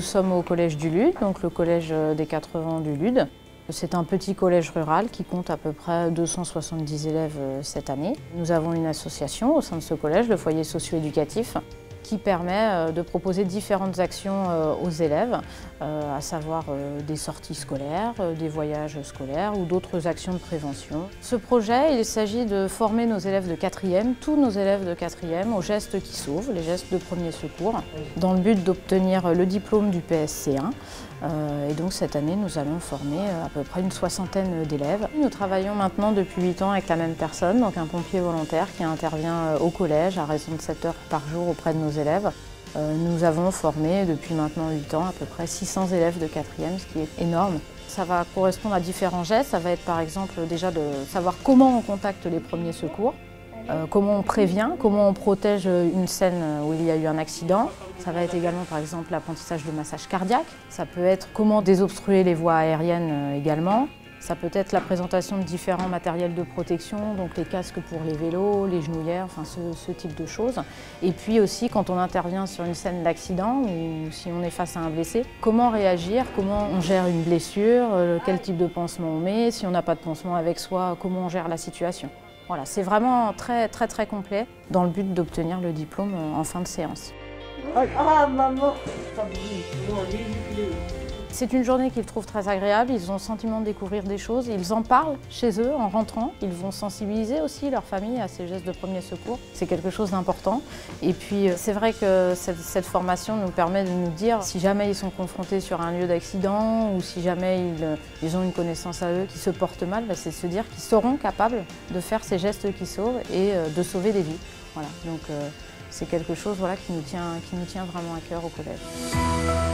sommes au collège du Lude, donc le collège des 80 du Lude. C'est un petit collège rural qui compte à peu près 270 élèves cette année. Nous avons une association au sein de ce collège, le foyer socio-éducatif, qui permet euh, de proposer différentes actions euh, aux élèves, euh, à savoir des sorties scolaires, des voyages scolaires ou d'autres actions de prévention. Ce projet, il s'agit de former nos élèves de 4e, tous nos élèves de 4e, aux gestes qui sauvent, les gestes de premier secours, dans le but d'obtenir le diplôme du PSC1. Et donc cette année, nous allons former à peu près une soixantaine d'élèves. Nous travaillons maintenant depuis 8 ans avec la même personne, donc un pompier volontaire qui intervient au collège à raison de 7 heures par jour auprès de nos élèves. Euh, nous avons formé depuis maintenant 8 ans à peu près 600 élèves de 4e, ce qui est énorme. Ça va correspondre à différents gestes. Ça va être par exemple déjà de savoir comment on contacte les premiers secours, euh, comment on prévient, comment on protège une scène où il y a eu un accident. Ça va être également par exemple l'apprentissage de massage cardiaque. Ça peut être comment désobstruer les voies aériennes euh, également. Ça peut être la présentation de différents matériels de protection, donc les casques pour les vélos, les genouillères, enfin ce, type de choses. Et puis aussi quand on intervient sur une scène d'accident ou si on est face à un blessé, comment réagir, comment on gère une blessure, euh, quel type de pansement on met, si on n'a pas de pansement avec soi, comment on gère la situation. Voilà, c'est vraiment très très très complet dans le but d'obtenir le diplôme en fin de séance. Ah maman, c'est une journée qu'ils trouvent très agréable, ils ont le sentiment de découvrir des choses, ils en parlent chez eux en rentrant, ils vont sensibiliser aussi leur famille à ces gestes de premier secours. C'est quelque chose d'important. Et puis euh, c'est vrai que cette, formation nous permet de nous dire si jamais ils sont confrontés sur un lieu d'accident ou si jamais ils, ont une connaissance à eux qui se porte mal, bah, c'est de se dire qu'ils seront capables de faire ces gestes qui sauvent et euh, de sauver des vies. Voilà. Donc euh, c'est quelque chose voilà, qui, nous tient, qui nous tient vraiment à cœur au collège.